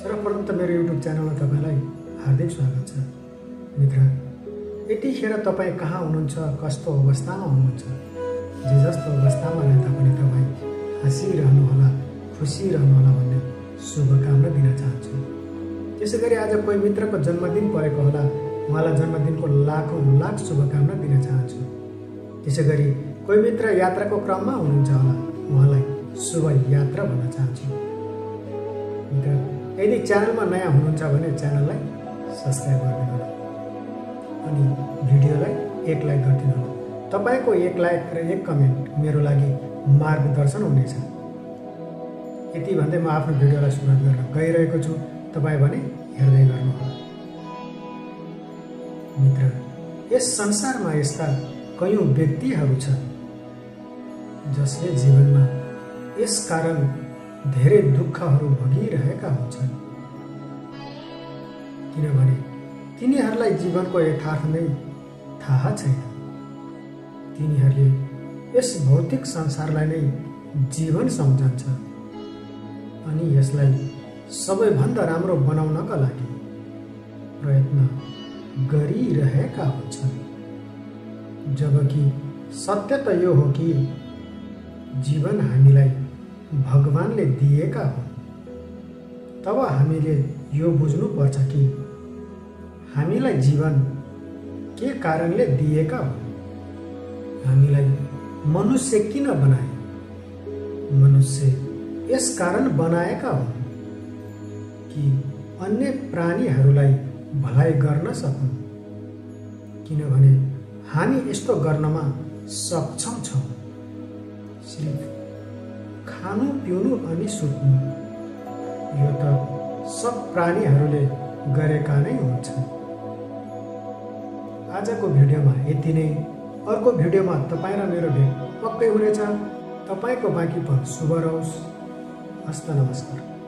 सर्वप्रथम त मेरो युट्युब च्यानलमा तपाईँलाई हार्दिक स्वागत छ। मित्र यतिखेर तपाईँ कहाँ हुनुहुन्छ कस्तो अवस्थामा हुनुहुन्छ? जे जस्तो अवस्थामा रहे तापनि तपाईँ हाँसिरहनुहोला खुसी रहनुहोला भन्ने शुभकामना दिन चाहन्छु। त्यसै गरी आज कोही मित्रको जन्मदिन परेको होला उहाँलाई जन्मदिनको लाखौँ लाख शुभकामना दिन चाहन्छु। त्यसै गरी कोही मित्र यात्राको क्रममा हुनुहुन्छ होला उहाँलाई शुभ यात्रा भन्न चाहन्छु। यदि च्यानलमा नयाँ हुनुहुन्छ भने च्यानललाई सब्सक्राइब गरिदिनु अनि भिडियोलाई एक लाइक गरिदिनु होला। तपाईँको एक लाइक र एक कमेन्ट मेरो लागि मार्गदर्शन हुनेछ। यति भन्दै म आफ्नो भिडियोलाई सुरुवात गर्न गइरहेको छु। तपाईँ भने हेर्दै गर्नुहोला। मित्र यस संसारमा यस्ता कयौँ व्यक्तिहरू छन् जसले जीवनमा यस कारण धेरै दुःखहरू भोगिरहेका हुन्छन्। किनभने तिनीहरूलाई जीवनको यथार्थ नै थाहा छैन। तिनीहरूले यस भौतिक संसारलाई नै जीवन सम्झन्छ अनि यसलाई सबैभन्दा राम्रो बनाउनका लागि प्रयत्न गरिरहेका हुन्छन्। जबकि सत्य त यो हो कि जीवन हामीलाई भगवान्ले दिएका हुन् तब हामीले यो बुझ्नुपर्छ कि हामीलाई जीवन के कारणले दिएका हुन् हामीलाई मनुष्य किन बनाए? मनुष्य यस कारण बनाएका हुन् कि अन्य प्राणीहरूलाई भलाइ गर्न सकुन्। किनभने हामी यस्तो गर्नमा सक्षम छौँ। खानु पिउनु अनि सुत्नु। यो त सब प्राणीहरूले गरेका नै हुन्छन्। आजको भिडियोमा यति नै। अर्को भिडियोमा तपाईँ र मेरो भेट पक्कै हुनेछ। तपाईँको बाँकी पल शुभ रहोस्। हस्त नमस्कार।